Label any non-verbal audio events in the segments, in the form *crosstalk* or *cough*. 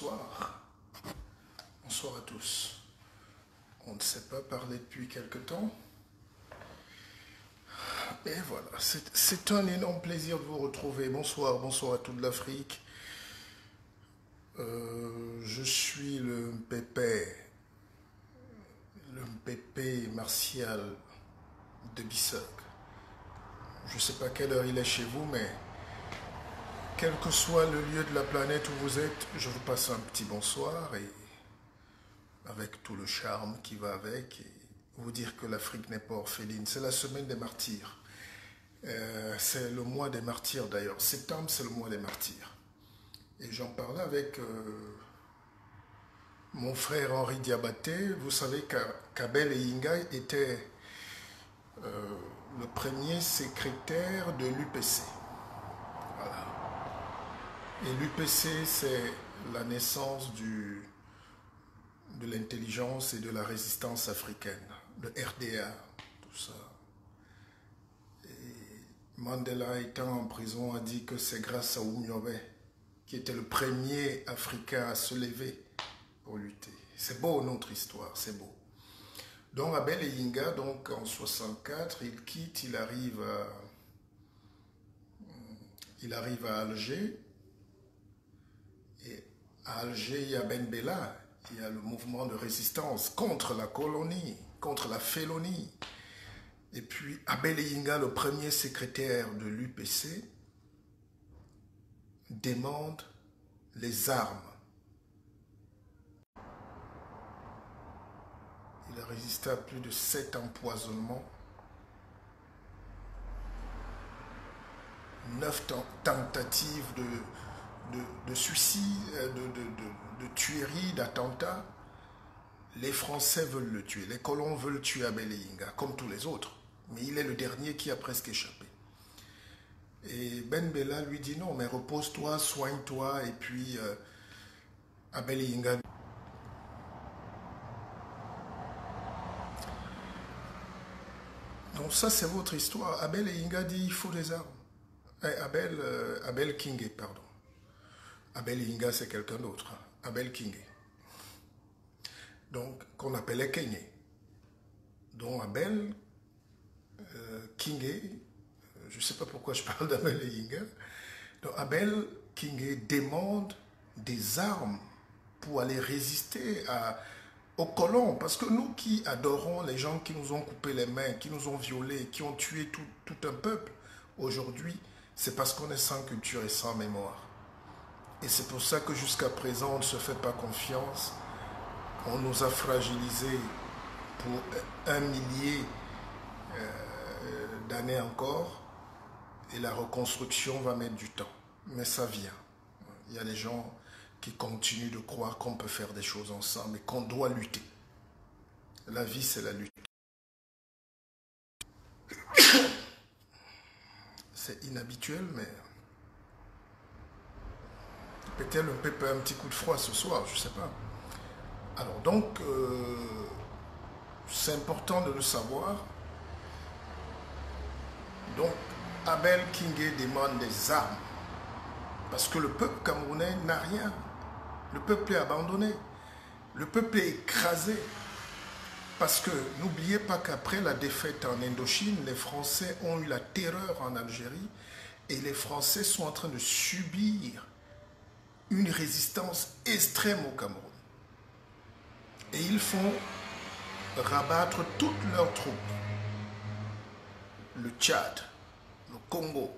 bonsoir. Bonsoir à tous. On ne s'est pas parlé depuis quelque temps. Et voilà, c'est un énorme plaisir de vous retrouver. Bonsoir, bonsoir à toute l'Afrique. Euh, je suis le Pépé, le Pépé martial de Bissoc. Je ne sais pas quelle heure il est chez vous, mais quel que soit le lieu de la planète où vous êtes, je vous passe un petit bonsoir et avec tout le charme qui va avec et vous dire que l'Afrique n'est pas orpheline. C'est la semaine des martyrs. Euh, c'est le mois des martyrs d'ailleurs. Septembre, c'est le mois des martyrs. Et j'en parlais avec euh, mon frère Henri Diabaté. Vous savez qu'Abel et Inga étaient euh, le premier secrétaire de l'UPC. Et l'UPC, c'est la naissance du, de l'intelligence et de la résistance africaine, le RDA, tout ça. Mandela, étant en prison, a dit que c'est grâce à Oumyobé, qui était le premier Africain à se lever pour lutter. C'est beau notre histoire, c'est beau. Donc Abel et Inga, donc en 64, il quitte, il arrive il arrive à Alger. À Alger, il y a Ben Bella, il y a le mouvement de résistance contre la colonie, contre la félonie. Et puis Abel le premier secrétaire de l'UPC, demande les armes Il a résisté à plus de sept empoisonnements, neuf tentatives de, de, suicide, euh, de, de tuerie, d'attentat. Les Français veulent le tuer, les colons veulent tuer Abel Inga, comme tous les autres. Mais il est le dernier qui a presque échappé. Et Ben Bella lui dit non, mais repose-toi, soigne-toi, et puis euh, Abel Inga Donc ça, c'est votre histoire. Abel Inga dit il faut des armes. Eh, Abel, euh, Abel pardon. Abel Inga, c'est quelqu'un d'autre. Hein. Abel Kingé. Donc, qu'on appelait Kenyé. Donc Abel euh, Kingé, euh, je ne sais pas pourquoi je parle d'Abel Inga. Donc Abel Kingé demande des armes pour aller résister aux colons, parce que nous qui adorons les gens qui nous ont coupé les mains, qui nous ont violés, qui ont tué tout, un peuple, aujourd'hui, c'est parce qu'on est sans culture et sans mémoire. Et c'est pour ça que jusqu'à présent, on ne se fait pas confiance. On nous a fragilisés pour un millier euh, d'années encore. Et la reconstruction va mettre du temps. Mais ça vient. Il y a des gens qui continue de croire qu'on peut faire des choses ensemble et qu'on doit lutter. La vie, c'est la lutte. C'est inhabituel, mais peut-être un peu un petit coup de froid ce soir, je ne sais pas. Alors donc, euh, c'est important de le savoir. Donc, Abel Kingé demande des armes parce que le peuple camerounais n'a rien. Le peuple est abandonné. Le peuple est écrasé. Parce que n'oubliez pas qu'après la défaite en Indochine, les Français ont eu la terreur en Algérie et les Français sont en train de subir une résistance extrême au Cameroun. Et ils font rabattre toutes leurs troupes. Le Tchad, le Congo,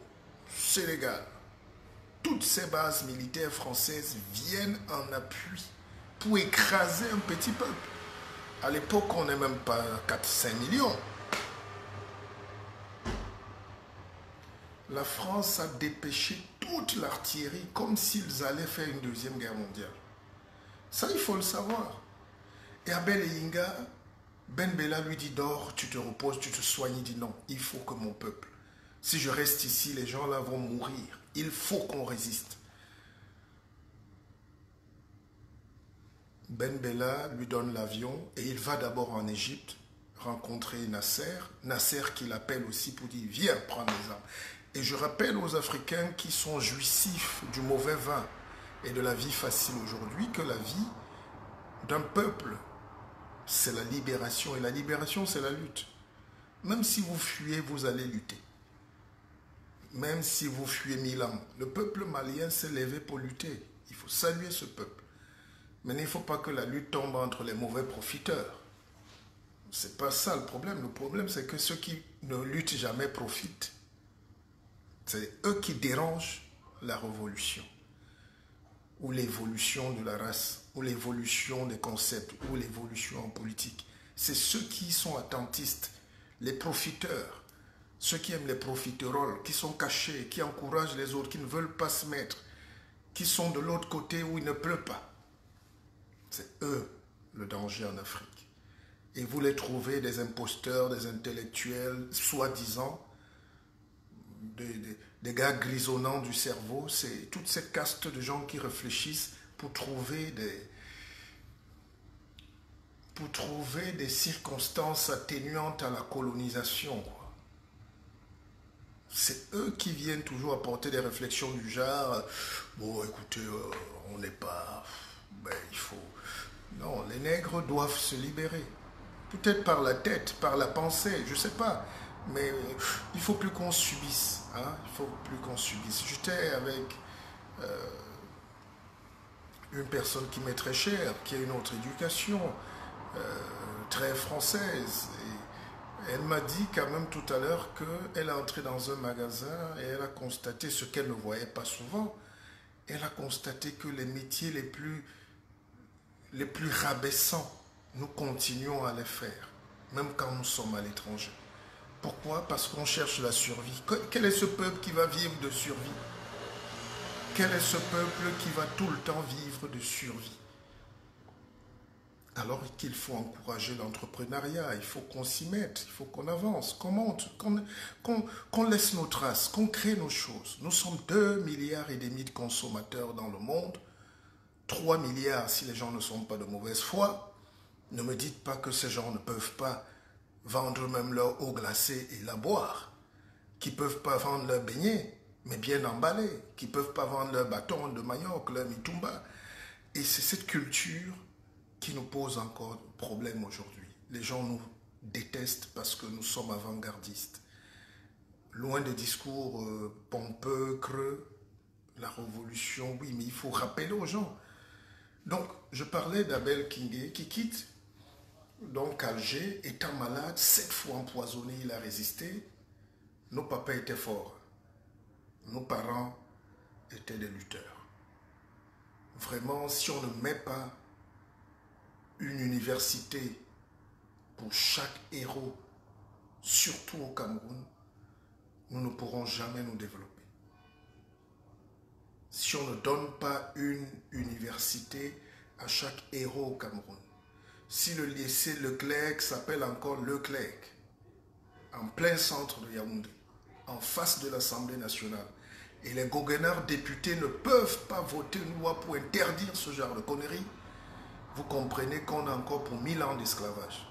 le Sénégal, toutes ces bases militaires françaises viennent en appui pour écraser un petit peuple. À l'époque, on n'est même pas 4-5 millions. La France a dépêché l'artillerie comme s'ils allaient faire une deuxième guerre mondiale. Ça, il faut le savoir. Et Abel et Inga, Ben Bella lui dit dors, tu te reposes, tu te soignes. Il dit non, il faut que mon peuple. Si je reste ici, les gens là vont mourir. Il faut qu'on résiste. Ben Bella lui donne l'avion et il va d'abord en Égypte rencontrer Nasser. Nasser qui l'appelle aussi pour dire viens prendre les armes. Et je rappelle aux Africains qui sont jouissifs du mauvais vin et de la vie facile aujourd'hui que la vie d'un peuple. C'est la libération et la libération, c'est la lutte. Même si vous fuyez, vous allez lutter. Même si vous fuyez mille ans, le peuple malien s'est levé pour lutter. Il faut saluer ce peuple. Mais il ne faut pas que la lutte tombe entre les mauvais profiteurs. C'est pas ça le problème. Le problème, c'est que ceux qui ne luttent jamais profitent. C'est eux qui dérangent la révolution ou l'évolution de la race, ou l'évolution des concepts, ou l'évolution en politique. C'est ceux qui sont attentistes, les profiteurs, ceux qui aiment les profiteroles, qui sont cachés, qui encouragent les autres, qui ne veulent pas se mettre, qui sont de l'autre côté où il ne pleut pas. C'est eux le danger en Afrique. Et vous les trouvez des imposteurs, des intellectuels, soi-disant, des, gars grisonnants du cerveau, c'est toute cette caste de gens qui réfléchissent pour trouver des, pour trouver des circonstances atténuantes à la colonisation. C'est eux qui viennent toujours apporter des réflexions du genre, bon écoutez, euh, on n'est pas, ben, il faut, non, les nègres doivent se libérer. Peut-être par la tête, par la pensée, je ne sais pas. Mais il faut plus qu'on subisse. Hein? Il faut plus qu'on subisse. J'étais avec euh, une personne qui m'est très chère, qui a une autre éducation, euh, très française. Elle m'a dit quand même tout à l'heure qu'elle est entrée dans un magasin et elle a constaté ce qu'elle ne voyait pas souvent. Elle a constaté que les métiers les plus, les plus rabaissants, nous continuons à les faire, même quand nous sommes à l'étranger. Pourquoi? Parce qu'on cherche la survie. Quel est ce peuple qui va vivre de survie? Quel est ce peuple qui va tout le temps vivre de survie? Alors qu'il faut encourager l'entrepreneuriat, il faut qu'on s'y mette, il faut qu'on avance, qu'on monte, qu'on laisse nos traces, qu'on crée nos choses. Nous sommes 2 milliards et demi de consommateurs dans le monde, 3 milliards si les gens ne sont pas de mauvaise foi. Ne me dites pas que ces gens ne peuvent pas vendre même leur eau glacée et la boire, qui ne peuvent pas vendre leur beignet, mais bien emballé, qui ne peuvent pas vendre leur bâton de manioc, leur mitumba. Et c'est cette culture qui nous pose encore problème aujourd'hui. Les gens nous détestent parce que nous sommes avant-gardistes. Loin des discours euh, pompeux, creux, la révolution, oui, mais il faut rappeler aux gens. Donc, je parlais d'Abel Kingé qui quitte donc Alger, étant malade, sept fois empoisonné, il a résisté. Nos papas étaient forts. Nos parents étaient des lutteurs. Vraiment, si on ne met pas une université pour chaque héros, surtout au Cameroun, nous ne pourrons jamais nous développer. Si on ne donne pas une université à chaque héros au Cameroun, si le lycée Leclerc s'appelle encore Leclerc, en plein centre de Yaoundé, en face de l'Assemblée nationale, et les goguenards députés ne peuvent pas voter une loi pour interdire ce genre de conneries, vous comprenez qu'on a encore pour mille ans d'esclavage.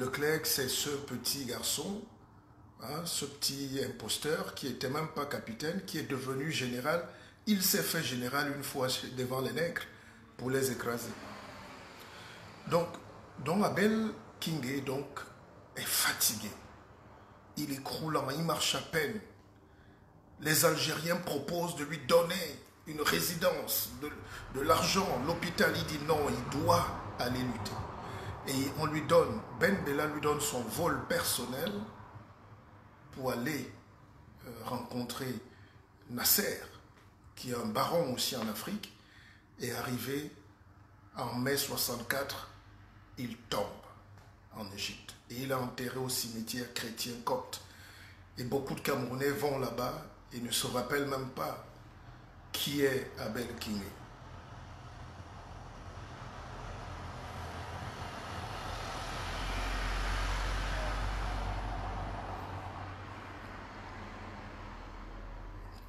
Leclerc, c'est ce petit garçon, hein, ce petit imposteur qui n'était même pas capitaine, qui est devenu général. Il s'est fait général une fois devant les nègres pour les écraser. Donc, donc Abel Kingé donc, est fatigué. Il est croulant, il marche à peine. Les Algériens proposent de lui donner une résidence, de, l'argent. L'hôpital, il dit non, il doit aller lutter. Et on lui donne, Ben Bella lui donne son vol personnel pour aller euh, rencontrer Nasser, qui est un baron aussi en Afrique, et arriver en mai 64 il tombe en Égypte. Et il est enterré au cimetière chrétien copte. Et beaucoup de Camerounais vont là-bas et ne se rappellent même pas qui est Abel Kingé.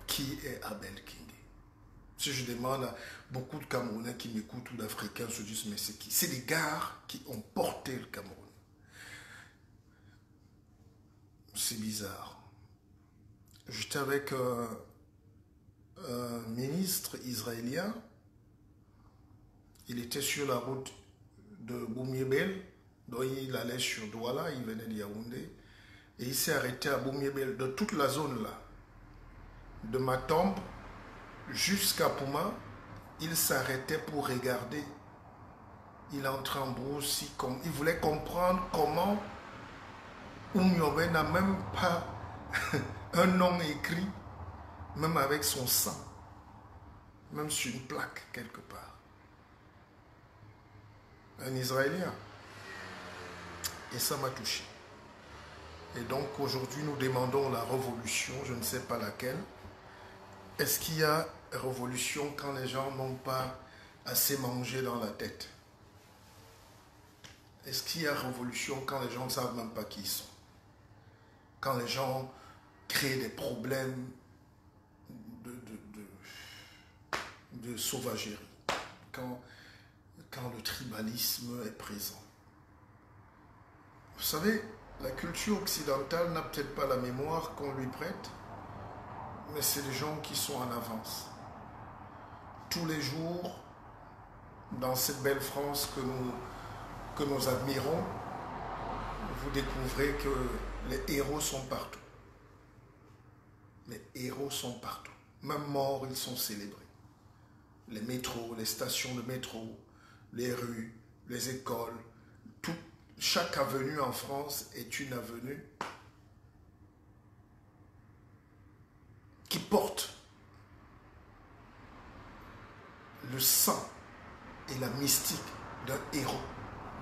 Qui est Abel si je demande à beaucoup de Camerounais qui m'écoutent ou d'Africains, se disent, mais c'est qui? C'est des gars qui ont porté le Cameroun. C'est bizarre. J'étais avec euh, un ministre israélien. Il était sur la route de Boumiebel, donc il allait sur Douala, il venait de Yaoundé, et il s'est arrêté à Boumiebel, de toute la zone là, de Matombe jusqu'à Pouma, il s'arrêtait pour regarder. Il entrait en il voulait comprendre comment Oumyobe n'a même pas *laughs* un nom écrit, même avec son sang, même sur une plaque quelque part. Un Israélien. Et ça m'a touché. Et donc aujourd'hui, nous demandons la révolution, je ne sais pas laquelle. Est-ce qu'il y a révolution quand les gens n'ont pas assez mangé dans la tête? Est-ce qu'il y a révolution quand les gens ne savent même pas qui ils sont? Quand les gens créent des problèmes de, sauvagerie? Quand, quand le tribalisme est présent? Vous savez, la culture occidentale n'a peut-être pas la mémoire qu'on lui prête, mais c'est les gens qui sont en avance. Tous les jours, dans cette belle France que nous, que nous admirons, vous découvrez que les héros sont partout. Les héros sont partout. Même morts, ils sont célébrés. Les métros, les stations de métro, les rues, les écoles, tout, chaque avenue en France est une avenue qui porte le sang et la mystique d'un héros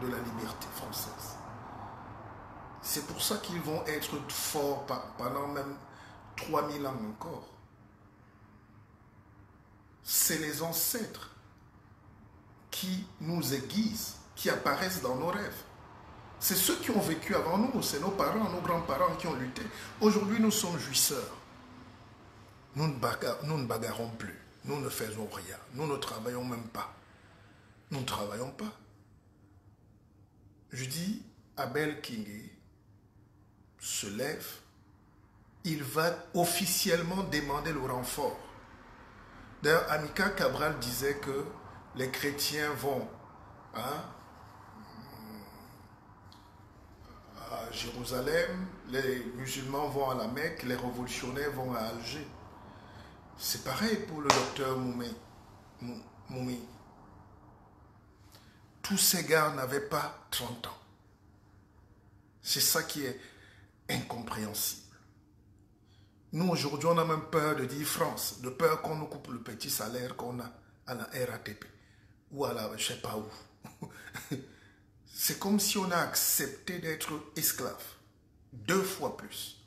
de la liberté française. C'est pour ça qu'ils vont être forts pendant même 3000 ans encore. C'est les ancêtres qui nous aiguisent, qui apparaissent dans nos rêves. C'est ceux qui ont vécu avant nous, c'est nos parents, nos grands-parents qui ont lutté. Aujourd'hui, nous sommes jouisseurs. Nous ne, bagarrons plus. Nous ne faisons rien. Nous ne travaillons même pas. Nous ne travaillons pas. Je dis, Abel King se lève. Il va officiellement demander le renfort. D'ailleurs, Amika Cabral disait que les chrétiens vont hein, Jérusalem, les musulmans vont à la Mecque, les révolutionnaires vont à Alger. C'est pareil pour le docteur Moumi. Tous ces gars n'avaient pas 30 ans. C'est ça qui est incompréhensible. Nous, aujourd'hui, on a même peur de dire France, de peur qu'on nous coupe le petit salaire qu'on a à la RATP ou à la, je sais pas où. *laughs* C'est comme si on a accepté d'être esclave. Deux fois plus.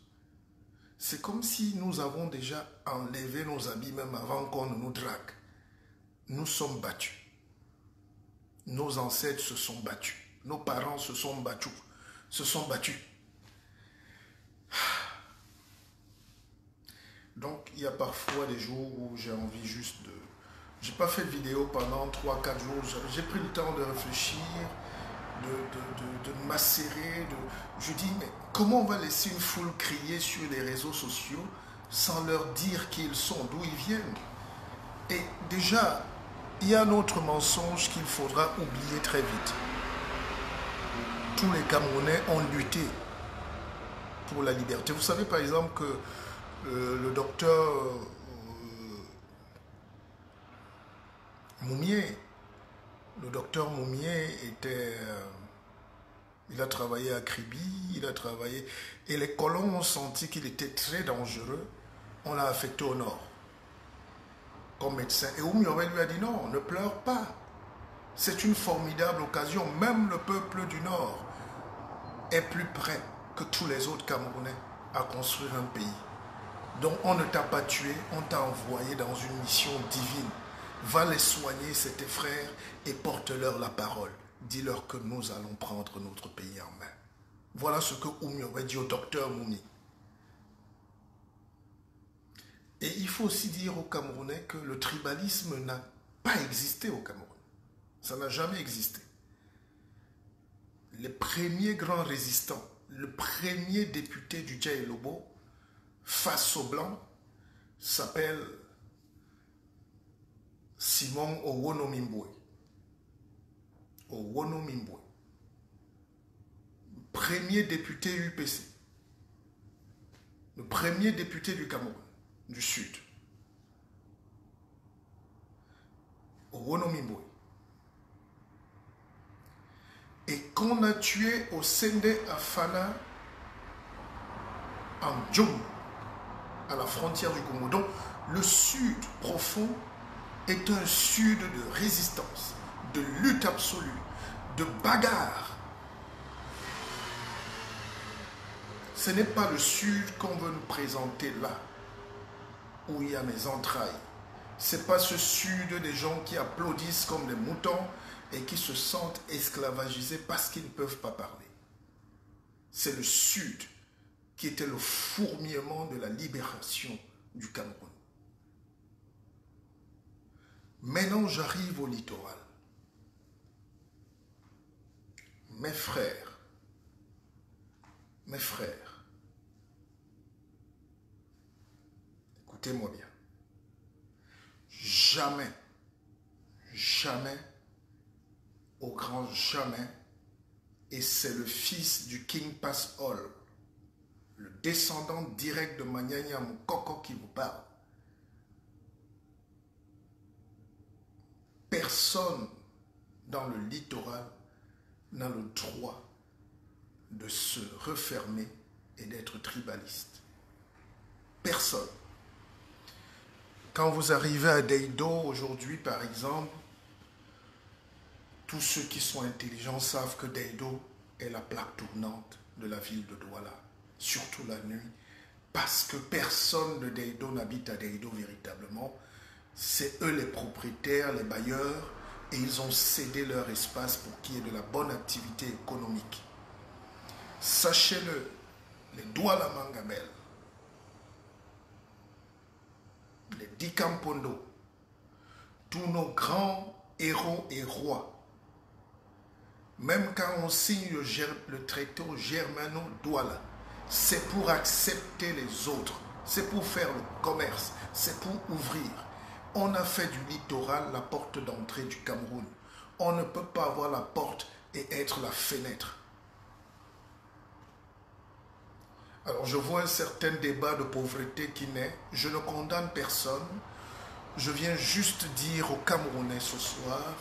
C'est comme si nous avons déjà enlevé nos habits même avant qu'on ne nous drague. Nous sommes battus. Nos ancêtres se sont battus. Nos parents se sont battus. Se sont battus. *sighs* Donc, il y a parfois des jours où j'ai envie juste de... J'ai pas fait de vidéo pendant 3-4 jours. J'ai pris le temps de réfléchir de, macérer. Je dis, mais comment on va laisser une foule crier sur les réseaux sociaux sans leur dire qui ils sont, d'où ils viennent? Et déjà, il y a un autre mensonge qu'il faudra oublier très vite. Tous les Camerounais ont lutté pour la liberté. Vous savez par exemple que euh, le docteur euh, Moumier le docteur Moumier était... Euh, il a travaillé à Kribi, il a travaillé... Et les colons ont senti qu'il était très dangereux. On l'a affecté au nord comme médecin. Et Oumiovel lui a dit non, ne pleure pas. C'est une formidable occasion. Même le peuple du nord est plus prêt que tous les autres Camerounais à construire un pays. Donc on ne t'a pas tué, on t'a envoyé dans une mission divine Va les soigner, c'est tes frères, et porte-leur la parole. Dis-leur que nous allons prendre notre pays en main. Voilà ce que Oumi aurait dit au docteur Mouni. Et il faut aussi dire aux Camerounais que le tribalisme n'a pas existé au Cameroun. Ça n'a jamais existé. Les premiers grands résistants, le premier député du Djaï Lobo face aux Blancs s'appelle Simon Owonomimbwe. Owonomimbwe. Premier député UPC. Le premier député du Cameroun, du Sud. Owonomimbwe. Et qu'on a tué au Sende Afana en Djom, à la frontière du Congo. Donc, le Sud profond est un Sud de résistance, de lutte absolue, de bagarre. Ce n'est pas le Sud qu'on veut nous présenter là, où il y a mes entrailles. Ce n'est pas ce Sud des gens qui applaudissent comme des moutons et qui se sentent esclavagisés parce qu'ils ne peuvent pas parler. C'est le Sud qui était le fourmillement de la libération du Cameroun. Maintenant, j'arrive au littoral. Mes frères, mes frères, écoutez-moi bien. Jamais, jamais, au grand jamais, et c'est le fils du King Pass le descendant direct de Manyanya Mukoko qui vous parle. Personne dans le littoral n'a le droit de se refermer et d'être tribaliste. Personne. Quand vous arrivez à Deido aujourd'hui, par exemple, tous ceux qui sont intelligents savent que Deido est la plaque tournante de la ville de Douala, surtout la nuit, parce que personne de Deido n'habite à Deido véritablement. C'est eux les propriétaires, les bailleurs, et ils ont cédé leur espace pour qu'il y ait de la bonne activité économique. Sachez-le, les Douala Mangabel, les Dikampondo, tous nos grands héros et rois, même quand on signe le, le traité germano-douala, c'est pour accepter les autres, c'est pour faire le commerce, c'est pour ouvrir. On a fait du littoral la porte d'entrée du Cameroun. On ne peut pas avoir la porte et être la fenêtre. Alors je vois un certain débat de pauvreté qui naît. Je ne condamne personne. Je viens juste dire aux Camerounais ce soir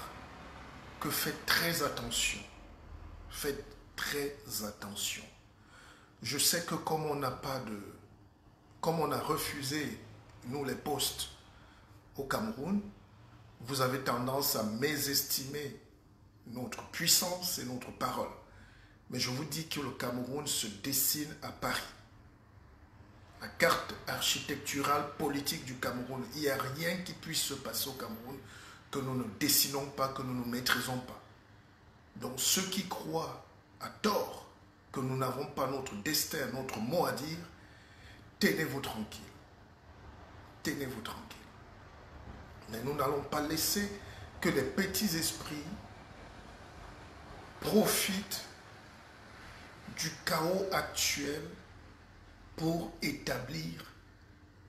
que faites très attention. Faites très attention. Je sais que comme on n'a pas de... Comme on a refusé, nous les postes, au Cameroun, vous avez tendance à mésestimer notre puissance et notre parole. Mais je vous dis que le Cameroun se dessine à Paris. La carte architecturale politique du Cameroun, il n'y a rien qui puisse se passer au Cameroun que nous ne dessinons pas, que nous ne maîtrisons pas. Donc ceux qui croient à tort que nous n'avons pas notre destin, notre mot à dire, tenez-vous tranquille. Tenez-vous tranquille. Nous n'allons pas laisser que les petits esprits profitent du chaos actuel pour établir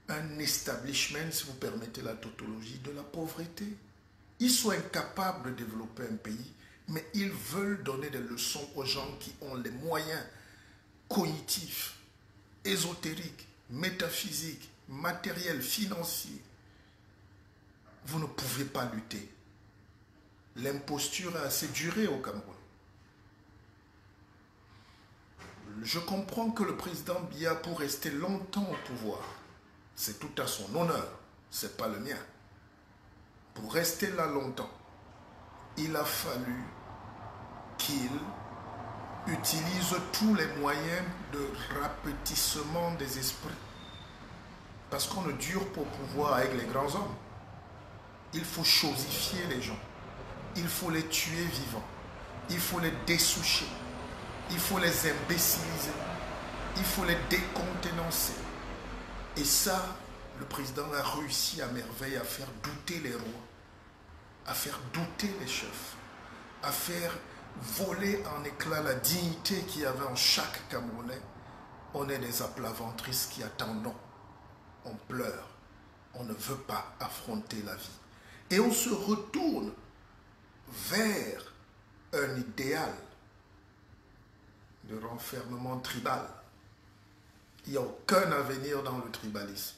un establishment, si vous permettez la tautologie, de la pauvreté. Ils sont incapables de développer un pays, mais ils veulent donner des leçons aux gens qui ont les moyens cognitifs, ésotériques, métaphysiques, matériels, financiers. Vous ne pouvez pas lutter. L'imposture a assez duré au Cameroun. Je comprends que le président Biya, pour rester longtemps au pouvoir, c'est tout à son honneur, c'est pas le mien. Pour rester là longtemps, il a fallu qu'il utilise tous les moyens de rapetissement des esprits. Parce qu'on ne dure au pouvoir avec les grands hommes. Il faut chosifier les gens. Il faut les tuer vivants. Il faut les dessoucher. Il faut les imbéciliser. Il faut les décontenancer. Et ça, le président a réussi à merveille à faire douter les rois, à faire douter les chefs, à faire voler en éclats la dignité qu'il y avait en chaque Camerounais. On est des aplaventrices qui attendons. On pleure. On ne veut pas affronter la vie. Et on se retourne vers un idéal de renfermement tribal. Il n'y a aucun avenir dans le tribalisme.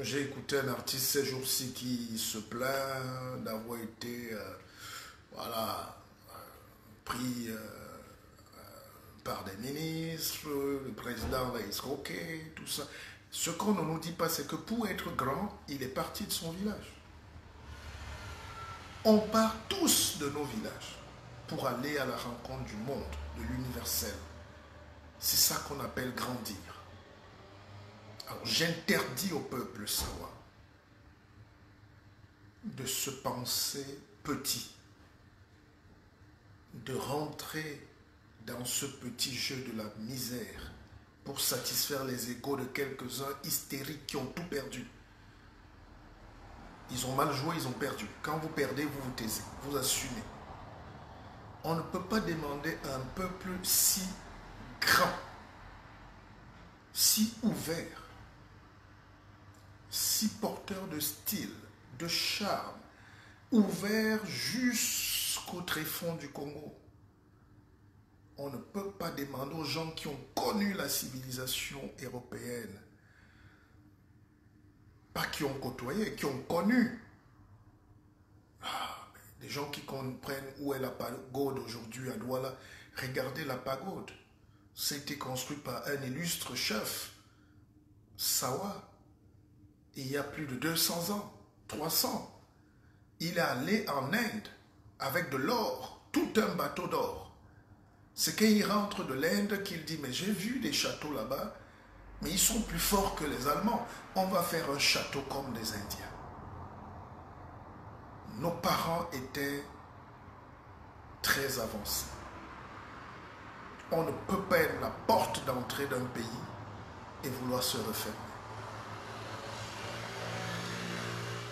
J'ai écouté un artiste ces jours-ci qui se plaint d'avoir été euh, voilà, euh, pris euh, par des ministres, le président va escroquer, tout ça. Ce qu'on ne nous dit pas, c'est que pour être grand, il est parti de son village. On part tous de nos villages pour aller à la rencontre du monde, de l'universel. C'est ça qu'on appelle grandir. Alors j'interdis au peuple savoir de se penser petit, de rentrer dans ce petit jeu de la misère pour satisfaire les égaux de quelques-uns hystériques qui ont tout perdu. Ils ont mal joué, ils ont perdu. Quand vous perdez, vous vous taisez, vous assumez. On ne peut pas demander à un peuple si grand, si ouvert, si porteur de style, de charme, ouvert jusqu'au tréfonds du Congo. On ne peut pas demander aux gens qui ont connu la civilisation européenne, pas qui ont côtoyé, qui ont connu. Ah, des gens qui comprennent où est la pagode aujourd'hui à Douala. Regardez la pagode. C'était construit par un illustre chef, Sawa, il y a plus de 200 ans, 300. Il est allé en Inde avec de l'or, tout un bateau d'or. C'est qu'il rentre de l'Inde qu'il dit, mais j'ai vu des châteaux là-bas, mais ils sont plus forts que les Allemands. On va faire un château comme les Indiens. Nos parents étaient très avancés. On ne peut pas être la porte d'entrée d'un pays et vouloir se refermer.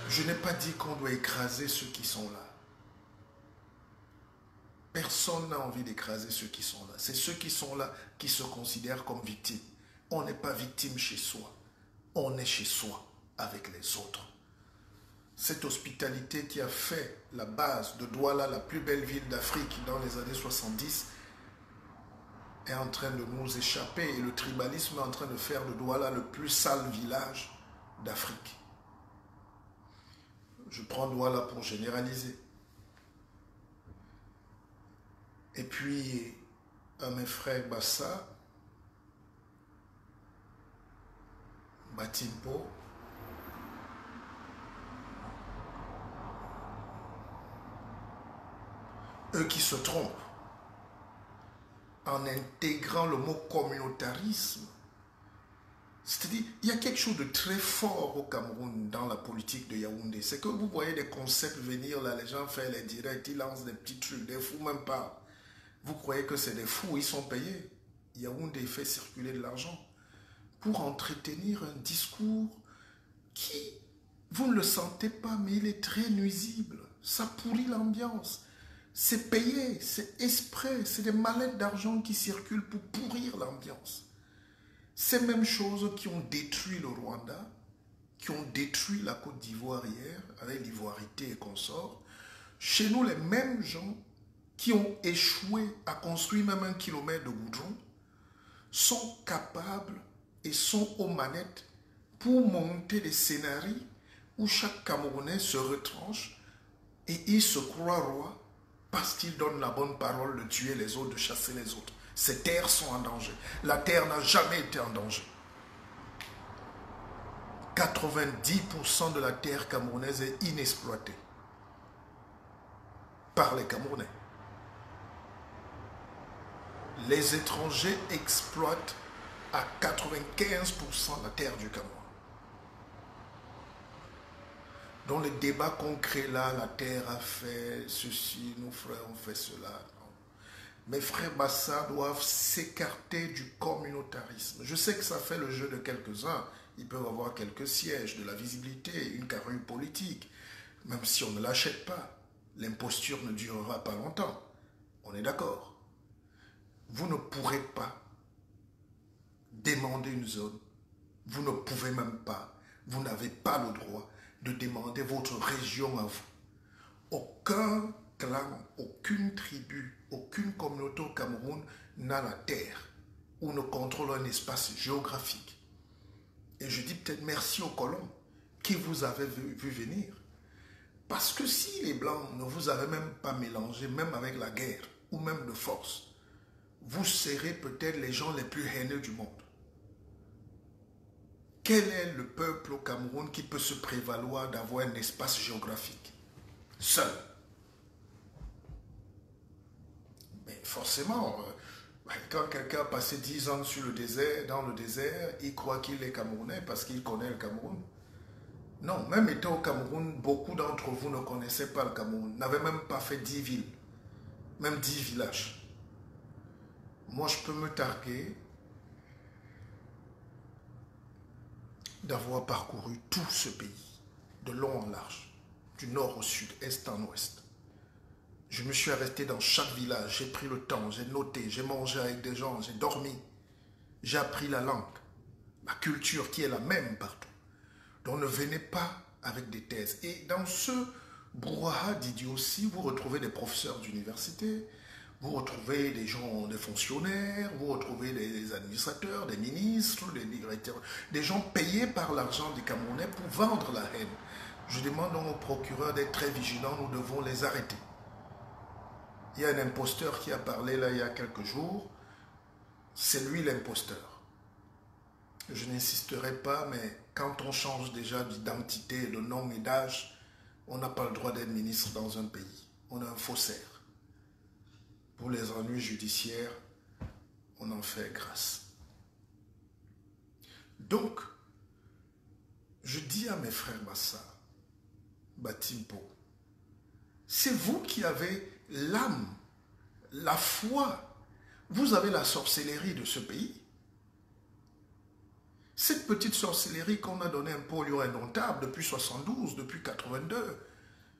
Je n'ai pas dit qu'on doit écraser ceux qui sont là. Personne n'a envie d'écraser ceux qui sont là. C'est ceux qui sont là qui se considèrent comme victimes. On n'est pas victime chez soi. On est chez soi avec les autres. Cette hospitalité qui a fait la base de Douala, la plus belle ville d'Afrique dans les années 70, est en train de nous échapper et le tribalisme est en train de faire de Douala le plus sale village d'Afrique. Je prends Douala pour généraliser. Et puis, à mes frères Bassa, Batimpo, eux qui se trompent en intégrant le mot communautarisme c'est-à-dire, il y a quelque chose de très fort au Cameroun dans la politique de Yaoundé. C'est que vous voyez des concepts venir là, les gens font les directs, ils lancent des petits trucs, des fous même pas. Vous croyez que c'est des fous, ils sont payés. Yaoundé fait circuler de l'argent pour entretenir un discours qui, vous ne le sentez pas, mais il est très nuisible. Ça pourrit l'ambiance. C'est payé, c'est exprès, c'est des mallettes d'argent qui circulent pour pourrir l'ambiance. Ces mêmes choses qui ont détruit le Rwanda, qui ont détruit la Côte d'Ivoire hier, avec l'ivoirité et consorts, chez nous, les mêmes gens qui ont échoué à construire même un kilomètre de goudron sont capables et sont aux manettes pour monter des scénarios où chaque Camerounais se retranche et il se croit roi parce qu'il donne la bonne parole de tuer les autres, de chasser les autres. Ces terres sont en danger. La terre n'a jamais été en danger. 90% de la terre camerounaise est inexploitée par les Camerounais. Les étrangers exploitent à 95% la terre du Cameroun. Dans les débats concrets là, la terre a fait ceci, nos frères ont fait cela. Mes frères Bassa doivent s'écarter du communautarisme. Je sais que ça fait le jeu de quelques-uns. Ils peuvent avoir quelques sièges, de la visibilité, une carrière politique. Même si on ne l'achète pas, l'imposture ne durera pas longtemps. On est d'accord. Vous ne pourrez pas demander une zone. Vous ne pouvez même pas. Vous n'avez pas le droit de demander votre région à vous. Aucun clan, aucune tribu, aucune communauté au Cameroun n'a la terre ou ne contrôle un espace géographique. Et je dis peut-être merci aux colons qui vous avaient vu, vu venir. Parce que si les Blancs ne vous avaient même pas mélangé, même avec la guerre, ou même de force, vous serez peut-être les gens les plus haineux du monde. Quel est le peuple au Cameroun qui peut se prévaloir d'avoir un espace géographique? Seul. Mais forcément, euh, quand quelqu'un a passé 10 ans sur le désert, dans le désert, il croit qu'il est Camerounais parce qu'il connaît le Cameroun. Non, même étant au Cameroun, beaucoup d'entre vous ne connaissaient pas le Cameroun, n'avaient même pas fait 10 villes, même 10 villages. Moi, je peux me targuer d'avoir parcouru tout ce pays, de long en large, du nord au sud, est en ouest. Je me suis arrêté dans chaque village, j'ai pris le temps, j'ai noté, j'ai mangé avec des gens, j'ai dormi, j'ai appris la langue, la culture qui est la même partout. Donc ne venez pas avec des thèses. Et dans ce brouhaha d'idiotie, vous retrouvez des professeurs d'université, vous retrouvez des gens, des fonctionnaires, vous retrouvez des administrateurs, des ministres, des directeurs, des gens payés par l'argent des Camerounais pour vendre la haine. Je demande donc au procureur d'être très vigilant, nous devons les arrêter. Il y a un imposteur qui a parlé là il y a quelques jours, c'est lui l'imposteur. Je n'insisterai pas, mais quand on change déjà d'identité, de nom et d'âge, on n'a pas le droit d'être ministre dans un pays. On a un faussaire. Pour les ennuis judiciaires, on en fait grâce. Donc, je dis à mes frères Massa, Batimpo, c'est vous qui avez l'âme, la foi. Vous avez la sorcellerie de ce pays. Cette petite sorcellerie qu'on a donnée un polio indomptable depuis 72, depuis 82,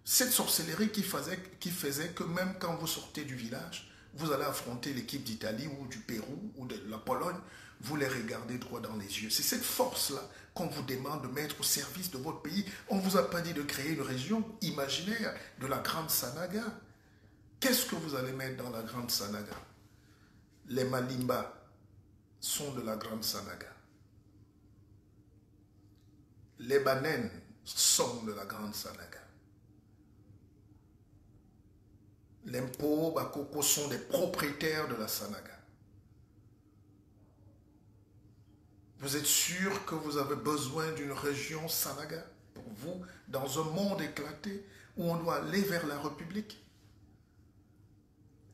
cette sorcellerie qui faisait, que même quand vous sortez du village, vous allez affronter l'équipe d'Italie ou du Pérou ou de la Pologne, vous les regardez droit dans les yeux. C'est cette force-là qu'on vous demande de mettre au service de votre pays. On ne vous a pas dit de créer une région imaginaire de la Grande Sanaga. Qu'est-ce que vous allez mettre dans la Grande Sanaga? Les Malimba sont de la Grande Sanaga. Les Banen sont de la Grande Sanaga. L'impôt Bakoko sont des propriétaires de la Sanaga. Vous êtes sûr que vous avez besoin d'une région Sanaga pour vous dans un monde éclaté où on doit aller vers la République?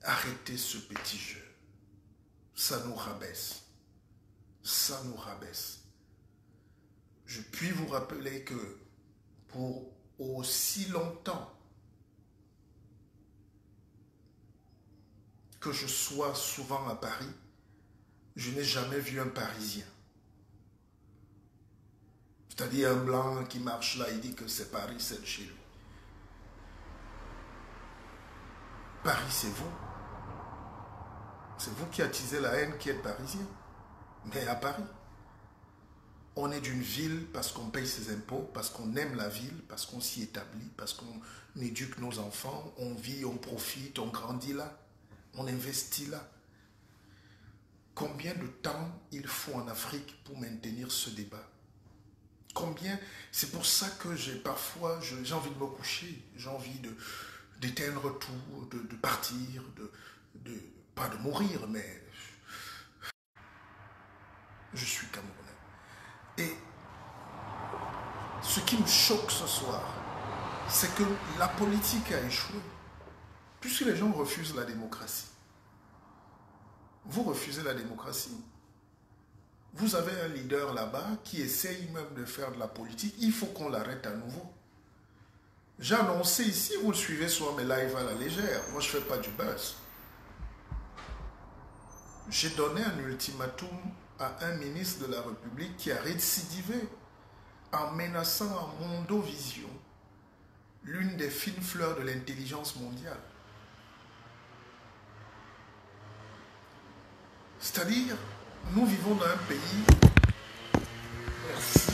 Arrêtez ce petit jeu. Ça nous rabaisse. Ça nous rabaisse. Je puis vous rappeler que pour aussi longtemps que je sois souvent à Paris, je n'ai jamais vu un Parisien. C'est-à-dire un blanc qui marche là, il dit que c'est Paris, c'est chez lui. Paris, c'est vous. C'est vous qui attisez la haine qui êtes parisien. Mais à Paris, on est d'une ville parce qu'on paye ses impôts, parce qu'on aime la ville, parce qu'on s'y établit, parce qu'on éduque nos enfants, on vit, on profite, on grandit là on investit là. Combien de temps il faut en Afrique pour maintenir ce débat? Combien? C'est pour ça que j'ai parfois, j'ai envie de me coucher, j'ai envie d'éteindre tout, de, partir, de, pas de mourir, mais je suis Camerounais. Et ce qui me choque ce soir, c'est que la politique a échoué. Puisque les gens refusent la démocratie. Vous refusez la démocratie. Vous avez un leader là-bas qui essaye même de faire de la politique. Il faut qu'on l'arrête à nouveau. J'ai annoncé ici, vous le suivez sur mes lives à la légère. Moi, je ne fais pas du buzz. J'ai donné un ultimatum à un ministre de la République qui a récidivé en menaçant en mondovision l'une des fines fleurs de l'intelligence mondiale. C'est-à-dire, nous vivons dans un pays. Merci.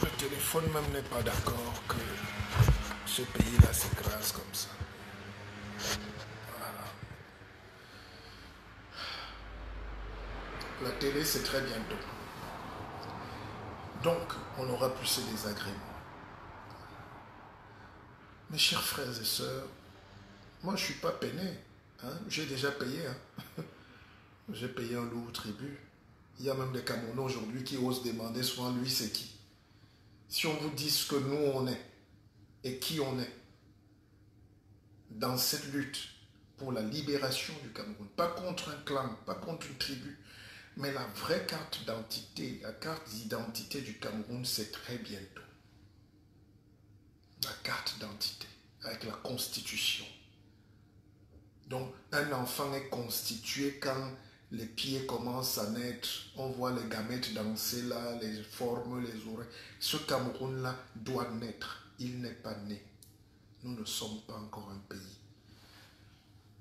Je téléphone même n'est pas d'accord que ce pays-là s'écrase comme ça. Voilà. La télé, c'est très bientôt. Donc, on aura plus ces désagréments. Mes chers frères et sœurs, moi je ne suis pas peiné. Hein. J'ai déjà payé. Hein. J'ai payé un lourd tribut. Il y a même des Camerounais aujourd'hui qui osent demander souvent lui c'est qui. Si on vous dit ce que nous on est et qui on est dans cette lutte pour la libération du Cameroun, pas contre un clan, pas contre une tribu, mais la vraie carte d'identité, la carte d'identité du Cameroun, c'est très bientôt. La carte d'identité avec la constitution. Donc, un enfant est constitué quand les pieds commencent à naître, on voit les gamètes danser là, les formes, les oreilles. Ce Cameroun-là doit naître. Il n'est pas né. Nous ne sommes pas encore un pays.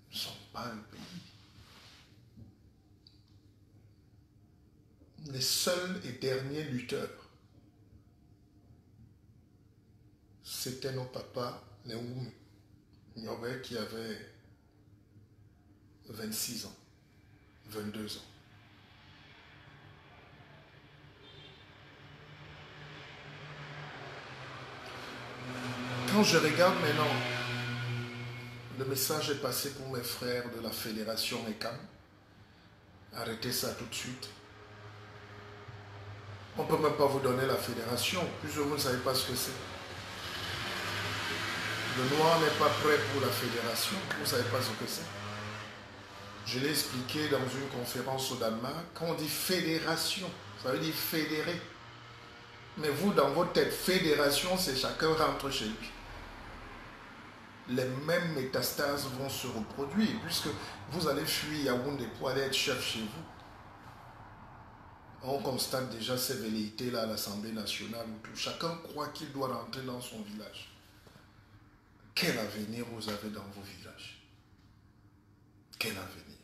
Nous ne sommes pas un pays. Les seuls et derniers lutteurs, c'était nos papas, les Oum. Avait qui avaient 26 ans. 22 ans. Quand je regarde maintenant, le message est passé pour mes frères de la fédération ECAM. Arrêtez ça tout de suite. On ne peut même pas vous donner la fédération, puisque vous ne savez pas ce que c'est. Le noir n'est pas prêt pour la fédération, vous ne savez pas ce que c'est. Je l'ai expliqué dans une conférence au Danemark. Quand on dit fédération, ça veut dire fédérer. Mais vous, dans votre tête, fédération, c'est chacun rentre chez lui. Les mêmes métastases vont se reproduire puisque vous allez fuir Yaoundé pour aller être chef chez vous. On constate déjà ces velléités-là à l'Assemblée nationale où tout, chacun croit qu'il doit rentrer dans son village. Quel avenir vous avez dans vos villages? Quel avenir?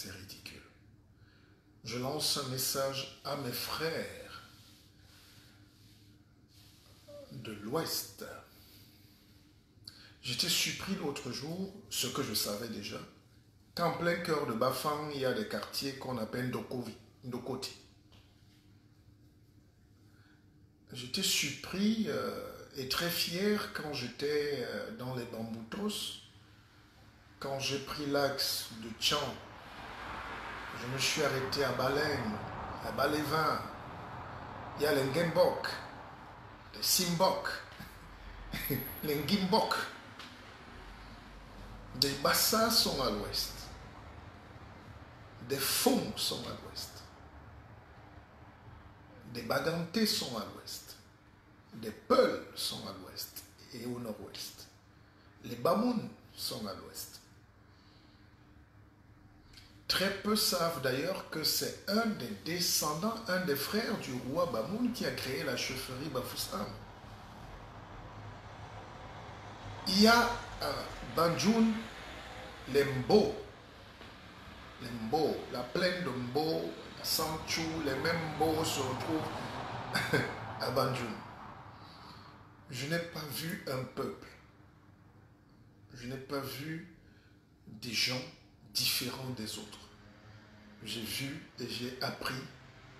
C'est ridicule. Je lance un message à mes frères de l'Ouest. J'étais surpris l'autre jour, ce que je savais déjà, qu'en plein cœur de Bafang, il y a des quartiers qu'on appelle Ndokovi, Ndokoti. J'étais surpris euh, et très fier quand j'étais euh, dans les Bamboutos, quand j'ai pris l'axe de Tchang je me suis arrêté à Baleine, à Balévin. Il y a l'Engenbok, le Simbok, *laughs* l'Engimbok. Des bassins sont à l'ouest. Des fonds sont à l'ouest. Des bagantés sont à l'ouest. Des peuls sont à l'ouest et au nord-ouest. Les bamouns sont à l'ouest. Très peu savent d'ailleurs que c'est un des descendants, un des frères du roi Bamoun qui a créé la chefferie Bafoussam. Il y a à Banjoun les Mbo, les Mbo, la plaine de Mbo, Sanchou, les mêmes Mbo se retrouvent *laughs* à Banjoun. Je n'ai pas vu un peuple, je n'ai pas vu des gens différents des autres j'ai vu et j'ai appris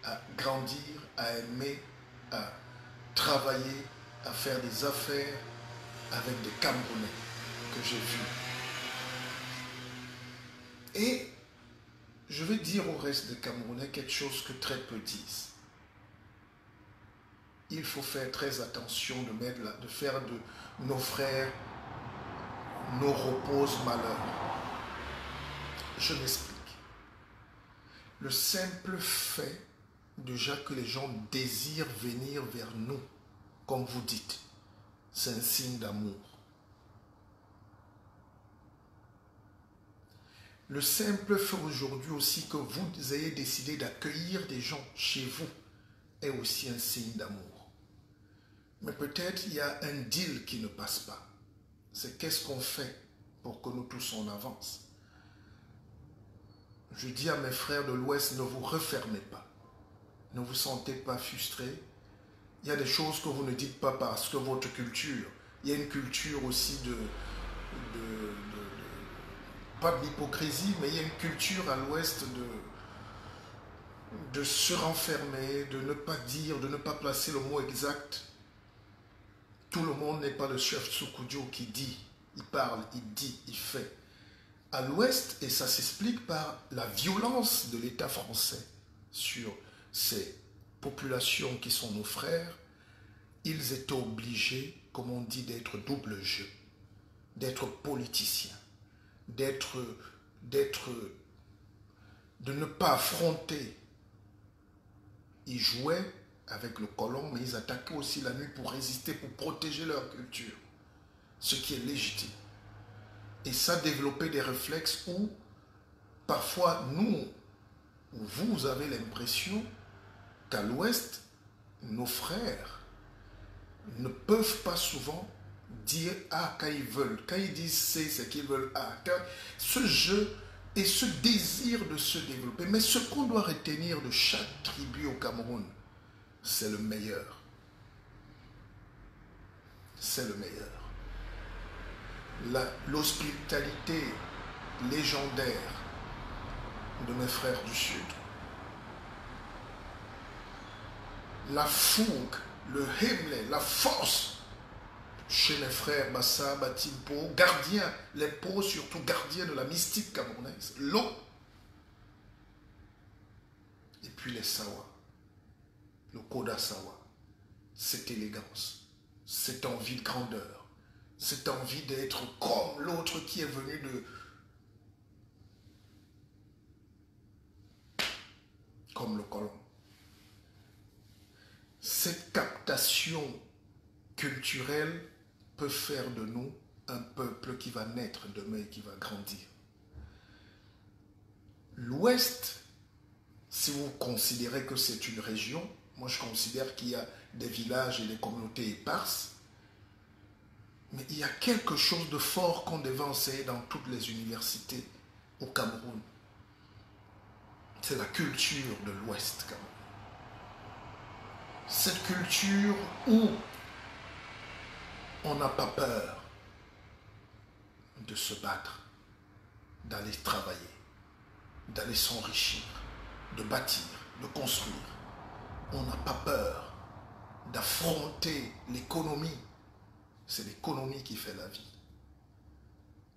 à grandir, à aimer, à travailler, à faire des affaires avec des Camerounais que j'ai vus. Et je vais dire au reste des Camerounais quelque chose que très peu disent. Il faut faire très attention de, mettre de faire de nos frères nos reposes malheurs. Je m'explique le simple fait déjà que les gens désirent venir vers nous, comme vous dites, c'est un signe d'amour. Le simple fait aujourd'hui aussi que vous ayez décidé d'accueillir des gens chez vous est aussi un signe d'amour. Mais peut-être il y a un deal qui ne passe pas. C'est qu'est-ce qu'on fait pour que nous tous on avance? Je dis à mes frères de l'Ouest, ne vous refermez pas. Ne vous sentez pas frustré. Il y a des choses que vous ne dites pas parce que votre culture, il y a une culture aussi de, pas de l'hypocrisie, mais il y a une culture à l'ouest de, se renfermer, de ne pas dire, de ne pas placer le mot exact. Tout le monde n'est pas le chef Soukoudio qui dit, il parle, il dit, il fait. À l'ouest, et ça s'explique par la violence de l'État français sur ces populations qui sont nos frères, ils étaient obligés, comme on dit, d'être double jeu, d'être politiciens, d'être, de ne pas affronter ils jouaient avec le colon, mais ils attaquaient aussi la nuit pour résister, pour protéger leur culture. Ce qui est légitime. Et ça développait des réflexes où, parfois, nous, vous avez l'impression qu'à l'Ouest, nos frères ne peuvent pas souvent dire A quand ils veulent. Quand ils disent C, c'est qu'ils veulent A. ce jeu et ce désir de se développer. Mais ce qu'on doit retenir de chaque tribu au Cameroun, c'est le meilleur. C'est le meilleur. L'hospitalité légendaire de mes frères du Sud. La fougue, le himle, la force chez les frères Bassa, Batimpo, gardiens, les pots surtout gardiens de la mystique camerounaise, l'eau. Et puis les Sawa, le Koda Sawa, cette élégance, cette envie de grandeur, cette envie d'être comme l'autre qui est venu de... Comme le colon. Cette captation culturelle peut faire de nous un peuple qui va naître demain et qui va grandir. L'Ouest, si vous considérez que c'est une région, moi je considère qu'il y a des villages et des communautés éparses, mais il y a quelque chose de fort qu'on devait enseigner dans toutes les universités au Cameroun. C'est la culture de l'Ouest Cameroun. Cette culture où on n'a pas peur de se battre, d'aller travailler, d'aller s'enrichir, de bâtir, de construire. On n'a pas peur d'affronter l'économie. C'est l'économie qui fait la vie.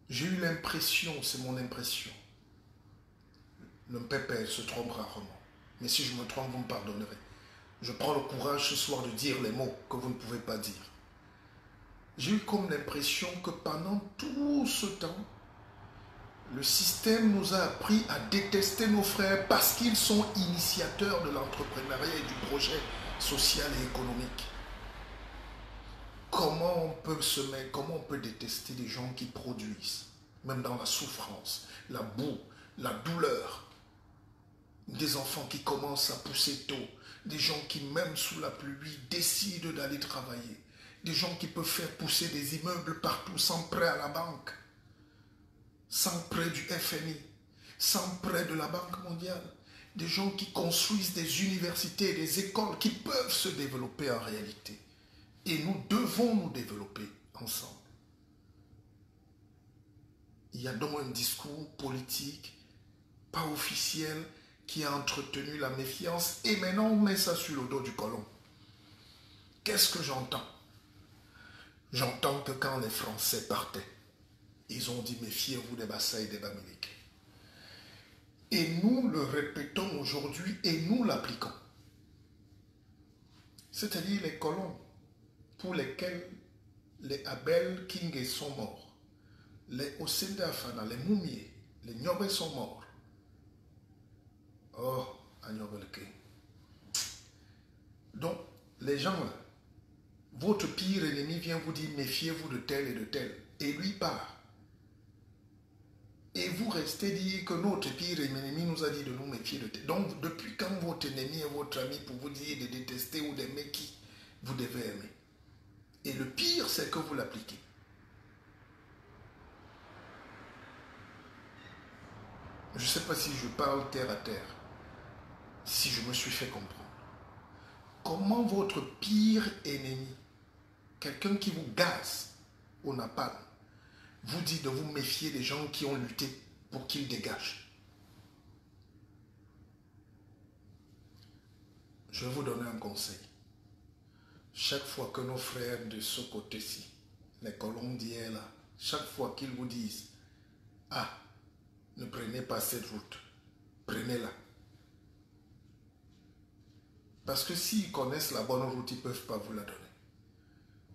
J'ai eu l'impression, c'est mon impression, le pépère se trompe rarement. Mais si je me trompe, vous me pardonnerez. Je prends le courage ce soir de dire les mots que vous ne pouvez pas dire j'ai eu comme l'impression que pendant tout ce temps, le système nous a appris à détester nos frères parce qu'ils sont initiateurs de l'entrepreneuriat et du projet social et économique. Comment on peut se mettre, comment on peut détester des gens qui produisent, même dans la souffrance, la boue, la douleur, des enfants qui commencent à pousser tôt, des gens qui, même sous la pluie, décident d'aller travailler, des gens qui peuvent faire pousser des immeubles partout sans prêt à la banque, sans prêt du FMI, sans prêt de la Banque mondiale. Des gens qui construisent des universités, des écoles qui peuvent se développer en réalité. Et nous devons nous développer ensemble. Il y a donc un discours politique, pas officiel, qui a entretenu la méfiance et maintenant on met ça sur le dos du colon. Qu'est-ce que j'entends? J'entends que quand les Français partaient, ils ont dit méfiez-vous des Bassa et des Bamileke. Et nous le répétons aujourd'hui et nous l'appliquons. C'est-à-dire les colons pour lesquels les Abel King sont morts, les Osendafana, les Moumiers, les Nyobe sont morts. Oh, King. Donc, les gens votre pire ennemi vient vous dire méfiez-vous de tel et de tel. Et lui part. Et vous restez dire que notre pire ennemi nous a dit de nous méfier de tel. Donc, depuis quand votre ennemi est votre ami pour vous dire de détester ou d'aimer qui vous devez aimer? Et le pire, c'est que vous l'appliquez. Je ne sais pas si je parle terre à terre, si je me suis fait comprendre. Comment votre pire ennemi, quelqu'un qui vous gaze au napalm, vous dit de vous méfier des gens qui ont lutté pour qu'ils dégagent Je vais vous donner un conseil. Chaque fois que nos frères de ce côté-ci, les Colombiens là, chaque fois qu'ils vous disent Ah, ne prenez pas cette route, prenez-la. Parce que s'ils connaissent la bonne route, ils ne peuvent pas vous la donner.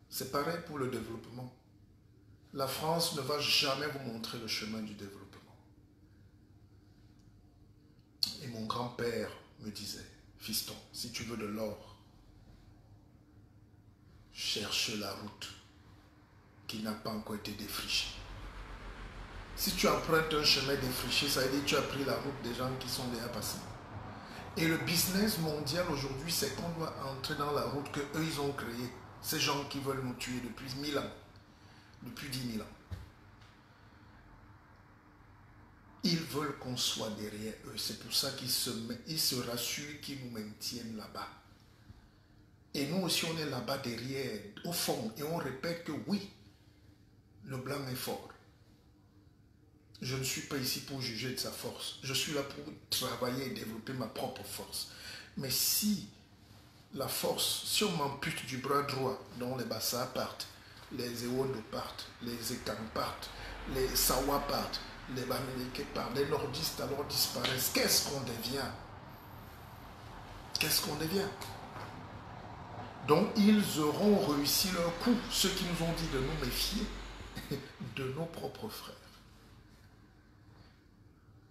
C'est pareil pour le développement. La France ne va jamais vous montrer le chemin du développement. Et mon grand-père me disait, fiston, si tu veux de l'or, cherche la route qui n'a pas encore été défrichée. Si tu empruntes un chemin défriché, ça veut dire que tu as pris la route des gens qui sont déjà passés. Et le business mondial aujourd'hui, c'est qu'on doit entrer dans la route que eux ils ont créée. Ces gens qui veulent nous tuer depuis mille ans, depuis dix mille ans. Ils veulent qu'on soit derrière eux. C'est pour ça qu'ils se, ils se rassurent qu'ils nous maintiennent là-bas. Et nous aussi, on est là-bas derrière, au fond, et on répète que oui, le blanc est fort. Je ne suis pas ici pour juger de sa force. Je suis là pour travailler et développer ma propre force. Mais si la force, si on m'ampute du bras droit, dont les Bassa partent, les Ewondo partent, les Ekang partent, les Sawa partent, les Bamileke partent, les nordistes alors disparaissent, qu'est-ce qu'on devient? Qu'est-ce qu'on devient? Donc ils auront réussi leur coup, ceux qui nous ont dit de nous méfier *laughs* de nos propres frères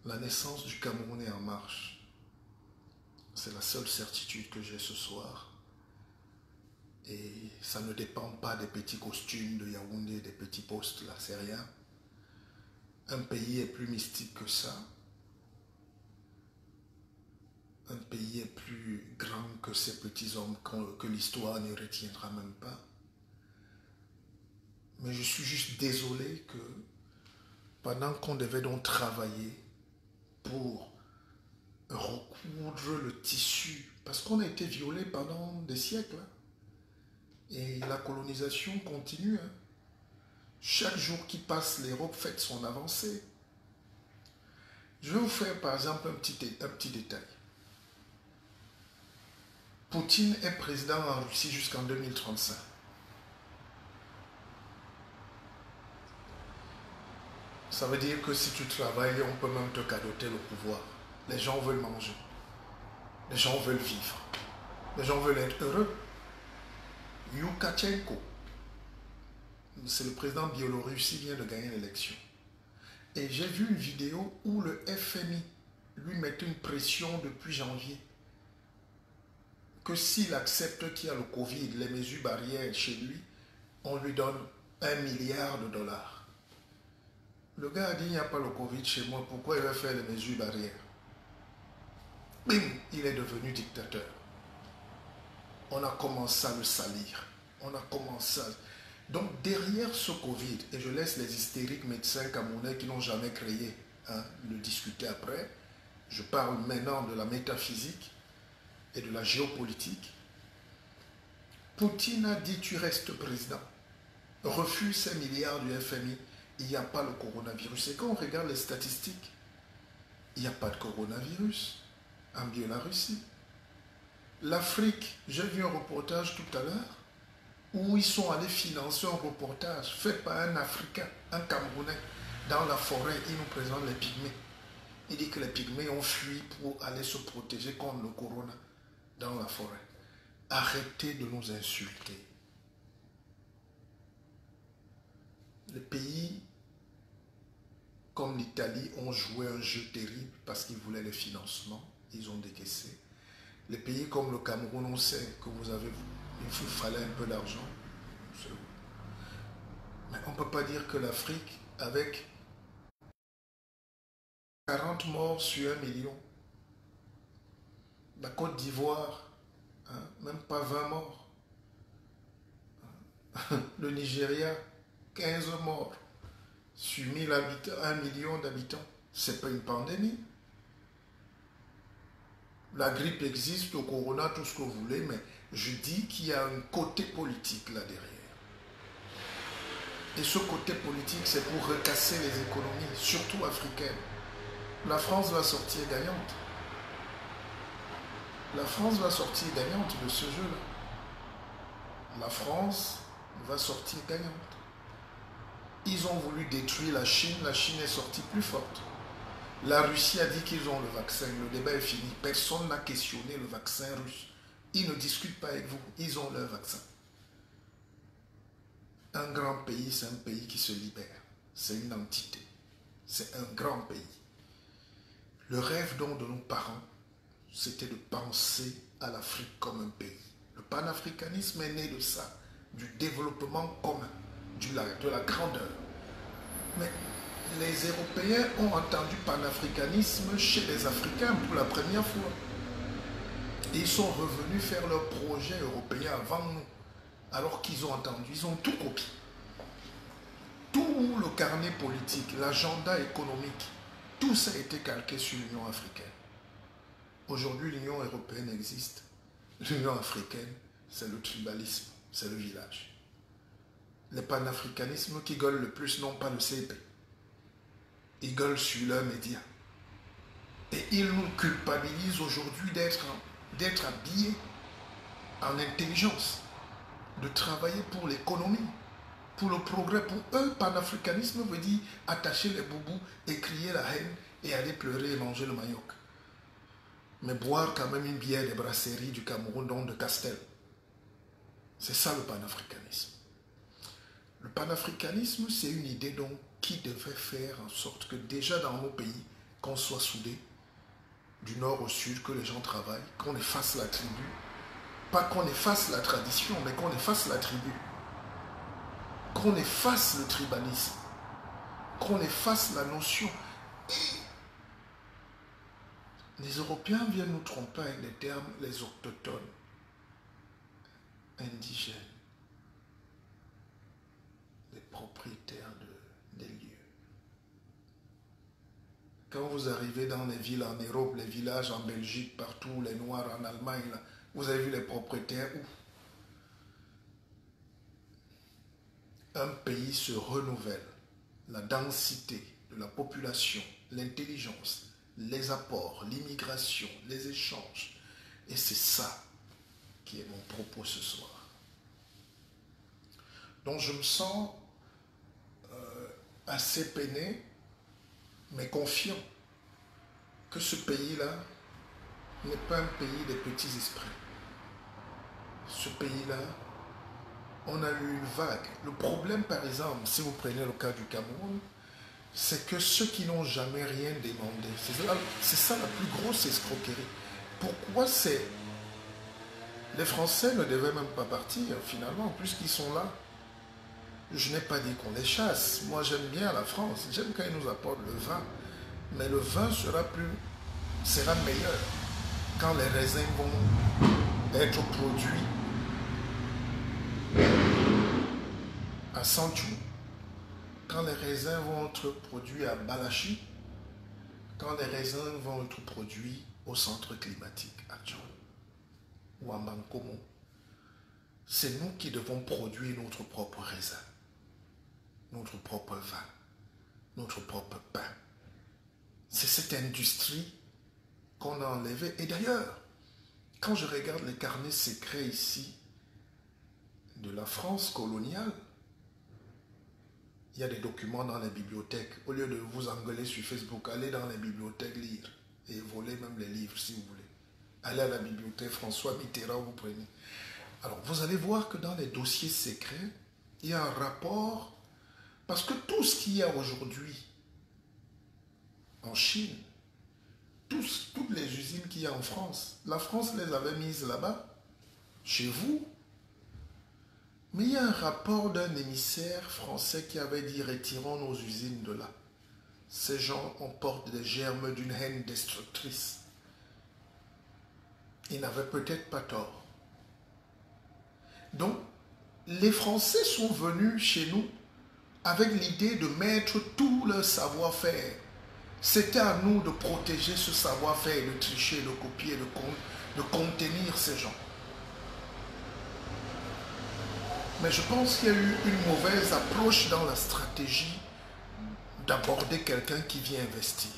la naissance du Cameroun est en marche. C'est la seule certitude que j'ai ce soir. Et ça ne dépend pas des petits costumes de Yaoundé, des petits postes, là, c'est rien. Un pays est plus mystique que ça. Un pays est plus grand que ces petits hommes que l'histoire ne retiendra même pas. Mais je suis juste désolé que pendant qu'on devait donc travailler pour recoudre le tissu, parce qu'on a été violé pendant des siècles. Hein. Et la colonisation continue. Hein. Chaque jour qui passe, l'Europe fait son avancée. Je vais vous faire par exemple un petit, un petit détail. Poutine est président en Russie jusqu'en 2035. Ça veut dire que si tu travailles, on peut même te cadoter le pouvoir. Les gens veulent manger. Les gens veulent vivre. Les gens veulent être heureux. Yukachenko, c'est le président biélorusse, il vient de gagner l'élection. Et j'ai vu une vidéo où le FMI lui met une pression depuis janvier que s'il accepte qu'il y a le Covid, les mesures barrières chez lui, on lui donne un milliard de dollars. Le gars a dit, il n'y a pas le Covid chez moi, pourquoi il va faire les mesures barrières? Bim, il est devenu dictateur. On a commencé à le salir. On a commencé à... Donc derrière ce Covid, et je laisse les hystériques médecins camerounais qui n'ont jamais créé hein, le discuter après, je parle maintenant de la métaphysique de la géopolitique. Poutine a dit tu restes président. Refuse ces milliards du FMI il n'y a pas le coronavirus. Et quand on regarde les statistiques, il n'y a pas de coronavirus en Biélorussie. L'Afrique, j'ai vu un reportage tout à l'heure où ils sont allés financer un reportage fait par un Africain, un Camerounais, dans la forêt. Il nous présente les pygmées. Il dit que les pygmées ont fui pour aller se protéger contre le corona dans la forêt. Arrêtez de nous insulter. Les pays comme l'Italie ont joué un jeu terrible parce qu'ils voulaient le financement, ils ont décaissé. Les pays comme le Cameroun, on sait que vous avez, il fallait un peu d'argent. Mais on ne peut pas dire que l'Afrique, avec 40 morts sur un million, la Côte d'Ivoire, hein, même pas 20 morts. *laughs* Le Nigeria, 15 morts sur 1000 habitants, 1 million d'habitants. Ce n'est pas une pandémie. La grippe existe, le corona, tout ce que vous voulez, mais Je dis qu'il y a un côté politique là derrière. Et ce côté politique, c'est pour recasser les économies, surtout africaines. La France va sortir gagnante. La France va sortir gagnante de ce jeu-là. La France va sortir gagnante. Ils ont voulu détruire la Chine, la Chine est sortie plus forte. La Russie a dit qu'ils ont le vaccin, le débat est fini. Personne n'a questionné le vaccin russe. Ils ne discutent pas avec vous, ils ont leur vaccin. Un grand pays, c'est un pays qui se libère. C'est une entité. C'est un grand pays. Le rêve donc de nos parents, c'était de penser à l'Afrique comme un pays. Le panafricanisme est né de ça, du développement commun, de la grandeur. Mais les Européens ont entendu panafricanisme chez les Africains pour la première fois. Ils sont revenus faire leur projet européen avant nous. Alors qu'ils ont entendu, ils ont tout copié. Tout le carnet politique, l'agenda économique, tout ça a été calqué sur l'Union africaine. Aujourd'hui, l'Union européenne existe. L'Union africaine, c'est le tribalisme, c'est le village. Les panafricanismes qui gueulent le plus n'ont pas le CP. Ils gueulent sur leurs médias. Et ils nous culpabilisent aujourd'hui d'être, d'être habillés en intelligence, de travailler pour l'économie, pour le progrès. Pour eux, panafricanisme veut dire attacher les boubous et crier la haine et aller pleurer et manger le manioc. Mais boire quand même une bière des brasseries du Cameroun, dont de Castel. C'est ça le panafricanisme. Le panafricanisme, c'est une idée donc qui devait faire en sorte que déjà dans nos pays, qu'on soit soudés, du nord au sud, que les gens travaillent, qu'on efface la tribu. Pas qu'on efface la tradition, mais qu'on efface la tribu. Qu'on efface le tribalisme. Qu'on efface la notion. Les Européens viennent nous tromper avec les termes les autochtones, indigènes, les propriétaires Quand vous arrivez dans les villes en Europe, les villages en Belgique, partout, les Noirs en Allemagne, vous avez vu les propriétaires où? Un pays se renouvelle. La densité de la population, l'intelligence, les apports, l'immigration, les échanges. Et c'est ça qui est mon propos ce soir. Donc je me sens euh, assez peiné mais confiant que ce pays-là n'est pas un pays des petits esprits. Ce pays-là, on a eu une vague. Le problème, par exemple, si vous prenez le cas du Cameroun, c'est que ceux qui n'ont jamais rien demandé, c'est ça, la plus grosse escroquerie. Pourquoi c'est... Les Français ne devaient même pas partir, finalement, puisqu'ils sont là. Je n'ai pas dit qu'on les chasse. Moi, j'aime bien la France. J'aime quand ils nous apportent le vin. Mais le vin sera plus, sera meilleur quand les raisins vont être produits à Sanchou, quand les raisins vont être produits à Balachi, quand les raisins vont être produits au centre climatique à Tchon ou à Mankomo. C'est nous qui devons produire notre propre raisin notre propre vin, notre propre pain. C'est cette industrie qu'on a enlevée. Et d'ailleurs, quand je regarde les carnets secrets ici de la France coloniale, il y a des documents dans les bibliothèques. Au lieu de vous engueuler sur Facebook, allez dans les bibliothèques lire et voler même les livres si vous voulez. Allez à la bibliothèque François Mitterrand, vous prenez. Alors, vous allez voir que dans les dossiers secrets, il y a un rapport parce que tout ce qu'il y a aujourd'hui en Chine, toutes les usines qu'il y a en France, la France les avait mises là-bas, chez vous. Mais il y a un rapport d'un émissaire français qui avait dit retirons nos usines de là. Ces gens emportent des germes d'une haine destructrice. Ils n'avaient peut-être pas tort. Donc, les Français sont venus chez nous avec l'idée de mettre tout leur savoir-faire. C'était à nous de protéger ce savoir-faire, de tricher, de copier, de contenir ces gens. Mais je pense qu'il y a eu une mauvaise approche dans la stratégie d'aborder quelqu'un qui vient investir.